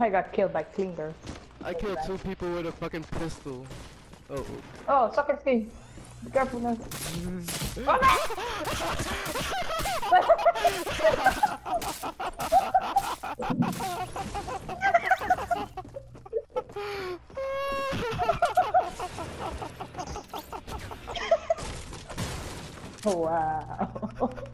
I got killed by Klinger. I killed two people with a fucking pistol. Oh. Oh, soccer it, Be careful now. oh, wow.